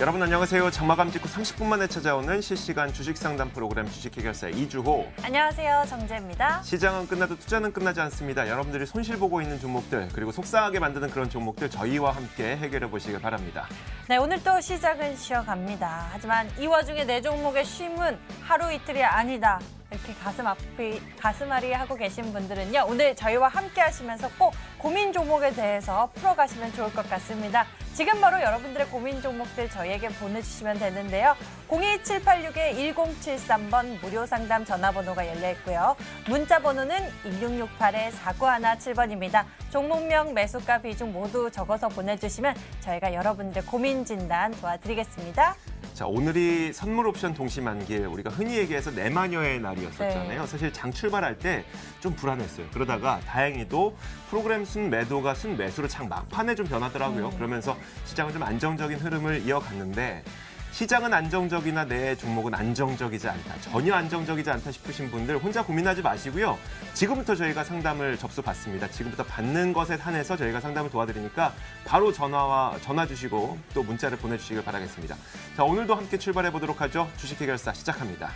여러분 안녕하세요. 장마감 직후 30분 만에 찾아오는 실시간 주식 상담 프로그램 주식 해결사 이주호. 안녕하세요. 정재입니다. 시장은 끝나도 투자는 끝나지 않습니다. 여러분들이 손실 보고 있는 종목들 그리고 속상하게 만드는 그런 종목들 저희와 함께 해결해 보시길 바랍니다. 네, 오늘 또 시작은 쉬어갑니다. 하지만 이 와중에 내 종목의 쉼은 하루 이틀이 아니다. 이렇게 가슴 아프이 가슴 아리 하고 계신 분들은요. 오늘 저희와 함께 하시면서 꼭 고민 종목에 대해서 풀어가시면 좋을 것 같습니다. 지금 바로 여러분들의 고민 종목들 저희에게 보내주시면 되는데요. 02786-1073번 무료 상담 전화번호가 열려 있고요. 문자 번호는 1668-4917번입니다. 종목명, 매수가, 비중 모두 적어서 보내주시면 저희가 여러분들의 고민 진단 도와드리겠습니다. 자 오늘이 선물 옵션 동시 만기일 우리가 흔히 얘기해서 내 마녀의 날이었었잖아요. 네. 사실 장 출발할 때 좀 불안했어요. 그러다가 다행히도 프로그램 순 매도가 순 매수로 장 막판에 좀 변하더라고요. 음. 그러면서 시장은 좀 안정적인 흐름을 이어갔는데 시장은 안정적이나 내 종목은 안정적이지 않다. 전혀 안정적이지 않다 싶으신 분들 혼자 고민하지 마시고요. 지금부터 저희가 상담을 접수 받습니다. 지금부터 받는 것에 한해서 저희가 상담을 도와드리니까 바로 전화와 전화 주시고 또 문자를 보내주시길 바라겠습니다. 자 오늘도 함께 출발해 보도록 하죠. 주식 해결사 시작합니다.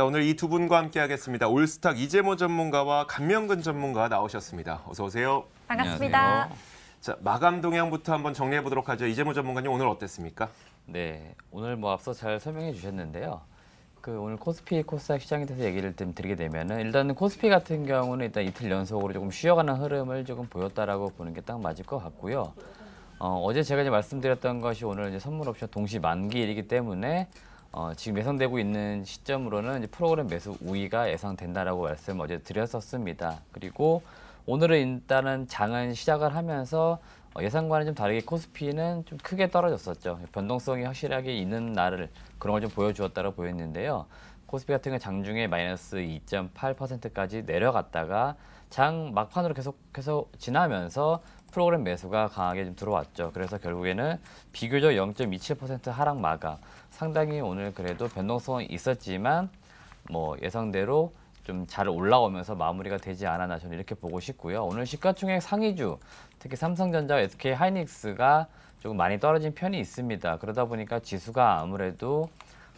자 오늘 이 두 분과 함께 하겠습니다. 올스탁 이재모 전문가와 감명근 전문가 나오셨습니다. 어서 오세요. 반갑습니다. 안녕하세요. 자 마감 동향부터 한번 정리해 보도록 하죠. 이재모 전문가님 오늘 어땠습니까? 네, 오늘 뭐 앞서 잘 설명해 주셨는데요. 그 오늘 코스피 코스닥 시장에 대해서 얘기를 좀 드리게 되면은 일단은 코스피 같은 경우는 일단 이틀 연속으로 조금 쉬어가는 흐름을 조금 보였다라고 보는 게 딱 맞을 것 같고요. 어, 어제 제가 이제 말씀드렸던 것이 오늘 이제 선물 옵션 동시 만기일이기 때문에 어, 지금 예상되고 있는 시점으로는 프로그램 매수 우위가 예상된다라고 말씀 어제 드렸었습니다. 그리고 오늘은 일단은 장은 시작을 하면서 어, 예상과는 좀 다르게 코스피는 좀 크게 떨어졌었죠. 변동성이 확실하게 있는 날을 그런 걸 좀 보여주었다고 보였는데요. 코스피 같은 경우 장중에 마이너스 2.8%까지 내려갔다가 장 막판으로 계속해서 지나면서 프로그램 매수가 강하게 좀 들어왔죠. 그래서 결국에는 비교적 0.27% 하락 마감. 상당히 오늘 그래도 변동성은 있었지만 뭐 예상대로 좀 잘 올라오면서 마무리가 되지 않았나 저는 이렇게 보고 싶고요. 오늘 시가총액 상위주 특히 삼성전자, SK 하이닉스가 조금 많이 떨어진 편이 있습니다. 그러다 보니까 지수가 아무래도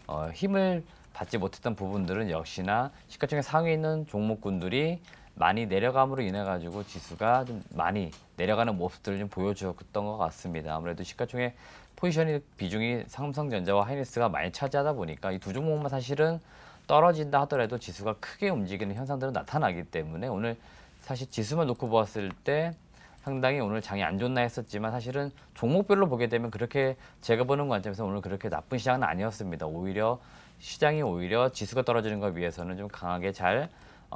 어, 힘을 받지 못했던 부분들은 역시나 시가총액 상위에 있는 종목군들이 많이 내려감으로 인해 가지고 지수가 좀 많이 내려가는 모습들을 좀 보여주었던 것 같습니다. 아무래도 시가총액 포지션이 비중이 삼성전자와 하이닉스가 많이 차지하다 보니까 이 두 종목만 사실은 떨어진다 하더라도 지수가 크게 움직이는 현상들은 나타나기 때문에 오늘 사실 지수만 놓고 보았을 때 상당히 오늘 장이 안 좋나 했었지만 사실은 종목별로 보게 되면 그렇게 제가 보는 관점에서 오늘 그렇게 나쁜 시장은 아니었습니다. 오히려 시장이 오히려 지수가 떨어지는 것 위해서는 좀 강하게 잘 어,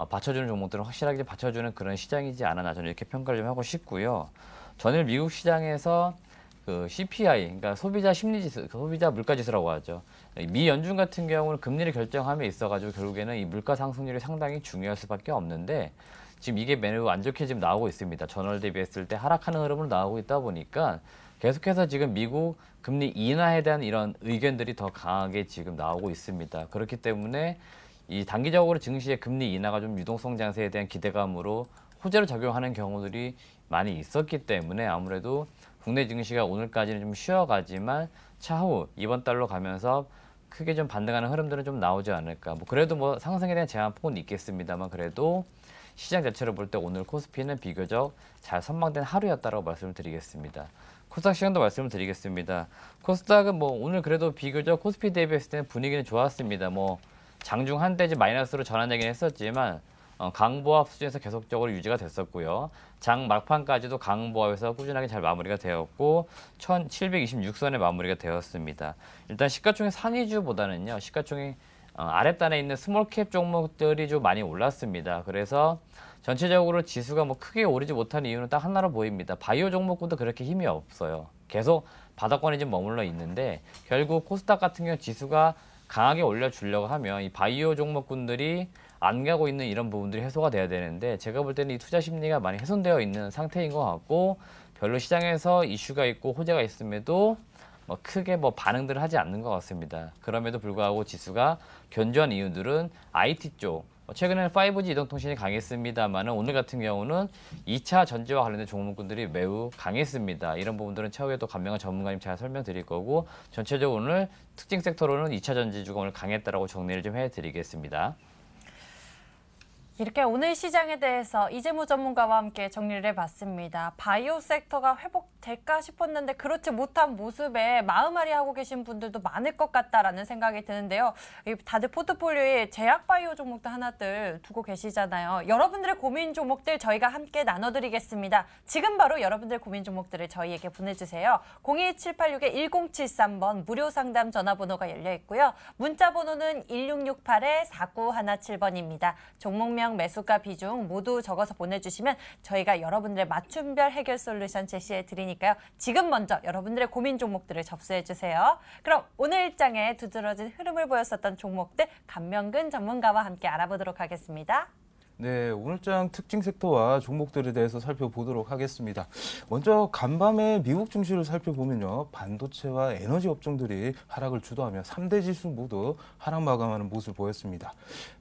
받쳐주는 종목들은 확실하게 좀 받쳐주는 그런 시장이지 않았나 저는 이렇게 평가를 좀 하고 싶고요. 전일 미국 시장에서 그 CPI, 그러니까 소비자 심리지수, 그 소비자 물가지수라고 하죠. 미 연준 같은 경우는 금리를 결정함에 있어가지고 결국에는 이 물가 상승률이 상당히 중요할 수밖에 없는데 지금 이게 매우 안 좋게 지금 나오고 있습니다. 전월 대비했을 때 하락하는 흐름으로 나오고 있다 보니까 계속해서 지금 미국 금리 인하에 대한 이런 의견들이 더 강하게 지금 나오고 있습니다. 그렇기 때문에 이 단기적으로 증시의 금리 인하가 좀 유동성 장세에 대한 기대감으로 호재로 작용하는 경우들이 많이 있었기 때문에 아무래도 국내 증시가 오늘까지는 좀 쉬어가지만 차후 이번 달로 가면서 크게 좀 반등하는 흐름들은 좀 나오지 않을까. 뭐 그래도 뭐 상승에 대한 제한폭은 있겠습니다만 그래도 시장 자체로 볼 때 오늘 코스피는 비교적 잘 선방된 하루였다고 말씀을 드리겠습니다. 코스닥 시간도 말씀을 드리겠습니다. 코스닥은 뭐 오늘 그래도 비교적 코스피 대비했을 때는 분위기는 좋았습니다. 뭐 장중 한때 이제 마이너스로 전환되긴 했었지만 어, 강보합 수준에서 계속적으로 유지가 됐었고요. 장 막판까지도 강보합에서 꾸준하게 잘 마무리가 되었고 1726선에 마무리가 되었습니다. 일단 시가총액 상위주보다는요. 시가총액 어, 아랫단에 있는 small cap 종목들이 좀 많이 올랐습니다. 그래서 전체적으로 지수가 뭐 크게 오르지 못한 이유는 딱 하나로 보입니다. 바이오 종목군도 그렇게 힘이 없어요. 계속 바닥권에 좀 머물러 있는데 결국 코스닥 같은 경우 지수가 강하게 올려주려고 하면 이 바이오 종목군들이 안 가고 있는 이런 부분들이 해소가 돼야 되는데 제가 볼 때는 이 투자 심리가 많이 훼손되어 있는 상태인 것 같고 별로 시장에서 이슈가 있고 호재가 있음에도 뭐 크게 뭐 반응들을 하지 않는 것 같습니다. 그럼에도 불구하고 지수가 견조한 이유들은 IT 쪽. 뭐 최근에는 5G 이동통신이 강했습니다만은 오늘 같은 경우는 2차 전지와 관련된 종목군들이 매우 강했습니다. 이런 부분들은 차후에 또 감명한 전문가님 잘 설명드릴 거고 전체적으로 오늘 특징 섹터로는 2차 전지주가 오늘 강했다라고 정리를 좀 해드리겠습니다. 이렇게 오늘 시장에 대해서 이재무 전문가와 함께 정리를 해봤습니다. 바이오 섹터가 회복될까 싶었는데 그렇지 못한 모습에 마음앓이 하고 계신 분들도 많을 것 같다라는 생각이 드는데요. 이 다들 포트폴리오에 제약 바이오 종목도 하나들 두고 계시잖아요. 여러분들의 고민 종목들 저희가 함께 나눠드리겠습니다. 지금 바로 여러분들 고민 종목들을 저희에게 보내주세요. 02786-1073번 무료 상담 전화번호가 열려 있고요. 문자 번호는 1668-4917번입니다. 종목명, 매수가, 비중 모두 적어서 보내주시면 저희가 여러분들의 맞춤별 해결 솔루션 제시해 드리니까요. 지금 먼저 여러분들의 고민 종목들을 접수해 주세요. 그럼 오늘 일장에 두드러진 흐름을 보였었던 종목들 감명근 전문가와 함께 알아보도록 하겠습니다. 네, 오늘장 특징 섹터와 종목들에 대해서 살펴보도록 하겠습니다. 먼저 간밤에 미국 증시를 살펴보면요. 반도체와 에너지 업종들이 하락을 주도하며 3대 지수 모두 하락 마감하는 모습을 보였습니다.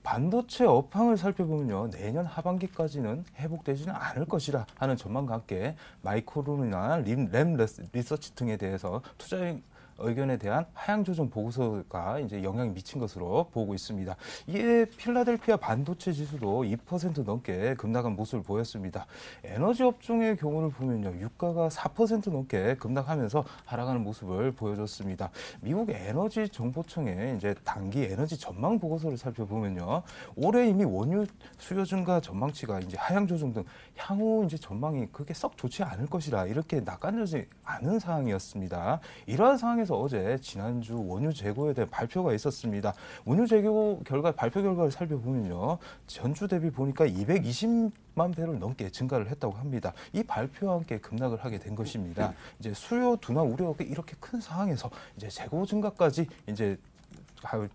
반도체 업황을 살펴보면요. 내년 하반기까지는 회복되지는 않을 것이라 하는 전망과 함께 마이크론이나 림, 램 리서치 등에 대해서 투자 의견에 대한 하향 조정 보고서가 이제 영향이 미친 것으로 보고 있습니다. 이에 필라델피아 반도체 지수도 2% 넘게 급락한 모습을 보였습니다. 에너지 업종의 경우를 보면요. 유가가 4% 넘게 급락하면서 하락하는 모습을 보여줬습니다. 미국 에너지 정보청의 이제 단기 에너지 전망 보고서를 살펴보면요. 올해 이미 원유 수요 증가 전망치가 이제 하향 조정 등 향후 이제 전망이 그렇게 썩 좋지 않을 것이라 이렇게 낙관되지 않은 상황이었습니다. 이러한 상황에 서 어제 지난주 원유 재고에 대한 발표가 있었습니다. 원유 재고 결과 발표 결과를 살펴보면요. 전주 대비 보니까 220만 배를 넘게 증가를 했다고 합니다. 이 발표와 함께 급락을 하게 된 것입니다. 이제 수요 둔화 우려가 이렇게 큰 상황에서 이제 재고 증가까지 이제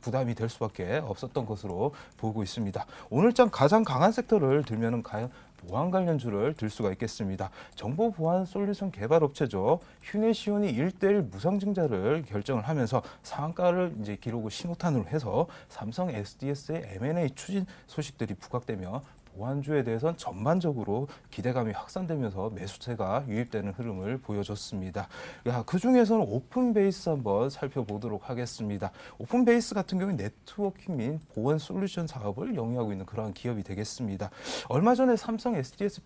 부담이 될 수밖에 없었던 것으로 보고 있습니다. 오늘장 가장 강한 섹터를 들면은 보안 관련주를 들 수가 있겠습니다. 정보 보안 솔루션 개발 업체죠. 휴네시온이 1대1 무상증자를 결정을 하면서 상한가를 이제 기록을 신호탄으로 해서 삼성 SDS의 M&A 추진 소식들이 부각되며 보안주에 대해서는 전반적으로 기대감이 확산되면서 매수세가 유입되는 흐름을 보여줬습니다. 야, 그 중에서는 오픈베이스 한번 살펴보도록 하겠습니다. 오픈베이스 같은 경우는 네트워킹 및 보안 솔루션 사업을 영위하고 있는 그러한 기업이 되겠습니다. 얼마 전에 삼성 SDS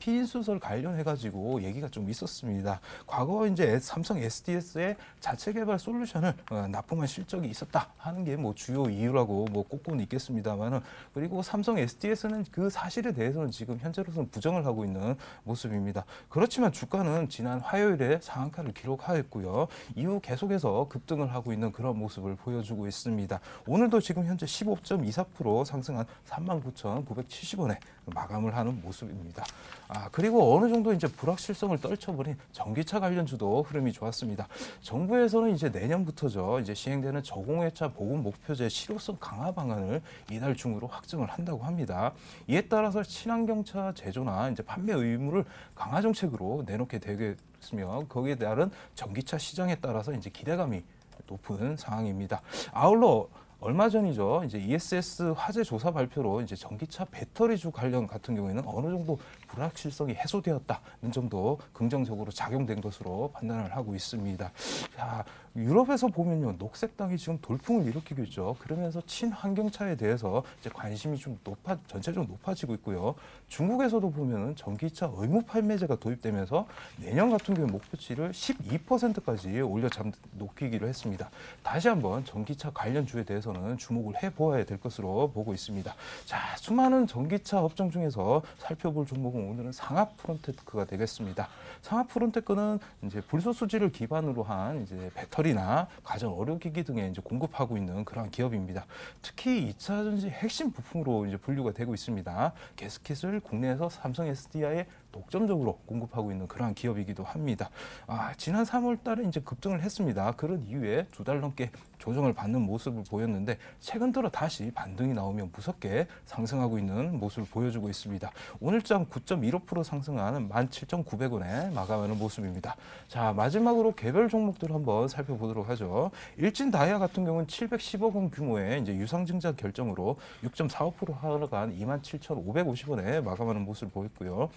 피인수설 관련해가지고 얘기가 좀 있었습니다. 과거 이제 삼성 SDS의 자체 개발 솔루션을 어, 납품한 실적이 있었다 하는 게 뭐 주요 이유라고 뭐 꼽고는 있겠습니다만은 그리고 삼성 SDS는 그 사실에 대해서는 지금 현재로서는 부정을 하고 있는 모습입니다. 그렇지만 주가는 지난 화요일에 상한가를 기록하였고요. 이후 계속해서 급등을 하고 있는 그런 모습을 보여주고 있습니다. 오늘도 지금 현재 15.24% 상승한 39,970원에 마감을 하는 모습입니다. 아, 그리고 어느 정도 이제 불확실성을 떨쳐버린 전기차 관련주도 흐름이 좋았습니다. 정부에서는 이제 내년부터죠. 이제 시행되는 저공해차 보급 목표제 실효성 강화 방안을 이달 중으로 확정을 한다고 합니다. 이에 따라서 친환경차 제조나 이제 판매 의무를 강화 정책으로 내놓게 되겠으며 거기에 따른 전기차 시장에 따라서 이제 기대감이 높은 상황입니다. 아울러 얼마 전이죠. 이제 ESS 화재 조사 발표로 이제 전기차 배터리주 관련 같은 경우에는 어느 정도 불확실성이 해소되었다는 점도 긍정적으로 작용된 것으로 판단을 하고 있습니다. 자, 유럽에서 보면요. 녹색당이 지금 돌풍을 일으키고 있죠. 그러면서 친환경차에 대해서 이제 관심이 좀 높아, 전체적으로 높아지고 있고요. 중국에서도 보면은 전기차 의무 판매제가 도입되면서 내년 같은 경우 목표치를 12%까지 올려 잡, 높이기로 했습니다. 다시 한번 전기차 관련 주에 대해서 는 주목을 해보아야 될 것으로 보고 있습니다. 자, 수많은 전기차 업종 중에서 살펴볼 종목은 오늘은 상합 프론테크가 되겠습니다. 상합 프론테크는 이제 불소 수지를 기반으로 한 이제 배터리나 가전 의료기기 등에 이제 공급하고 있는 그러한 기업입니다. 특히 2차 전지 핵심 부품으로 이제 분류가 되고 있습니다. 게스킷을 국내에서 삼성 SDI에 독점적으로 공급하고 있는 그러한 기업이기도 합니다. 아, 지난 3월 달에 이제 급등을 했습니다. 그런 이후에 두 달 넘게 조정을 받는 모습을 보였는데 최근 들어 다시 반등이 나오며 무섭게 상승하고 있는 모습을 보여주고 있습니다. 오늘장 9.15% 상승한 17,900원에 마감하는 모습입니다. 자, 마지막으로 개별 종목들 한번 살펴보도록 하죠. 일진 다이아 같은 경우는 710억 원 규모의 이제 유상증자 결정으로 6.45% 하락한 27,550원에 마감하는 모습을 보였고요.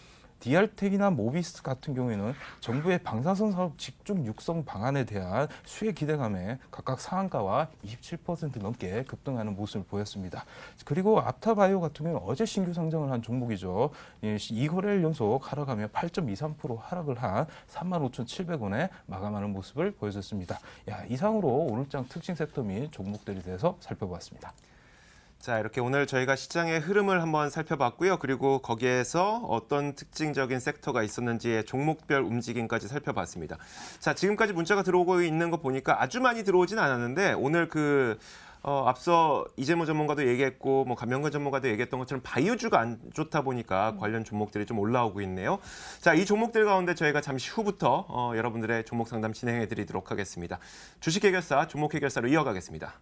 디알텍이나 모비스 같은 경우에는 정부의 방사선 사업 직중 육성 방안에 대한 수혜 기대감에 각각 상한가와 27% 넘게 급등하는 모습을 보였습니다. 그리고 앞타바이오 같은 경우는 어제 신규 상장을 한 종목이죠. 예, 2거래일 연속 하락하며 8.23% 하락을 한 35,700원에 마감하는 모습을 보여줬습니다. 야, 이상으로 오늘장 특징 섹터 및 종목들에 대해서 살펴봤습니다. 자, 이렇게 오늘 저희가 시장의 흐름을 한번 살펴봤고요. 그리고 거기에서 어떤 특징적인 섹터가 있었는지의 종목별 움직임까지 살펴봤습니다. 자, 지금까지 문자가 들어오고 있는 거 보니까 아주 많이 들어오진 않았는데 오늘 그 어, 앞서 이재모 전문가도 얘기했고 뭐 감명근 전문가도 얘기했던 것처럼 바이오주가 안 좋다 보니까 관련 종목들이 좀 올라오고 있네요. 자, 이 종목들 가운데 저희가 잠시 후부터 어, 여러분들의 종목 상담 진행해 드리도록 하겠습니다. 주식 해결사, 종목 해결사로 이어가겠습니다.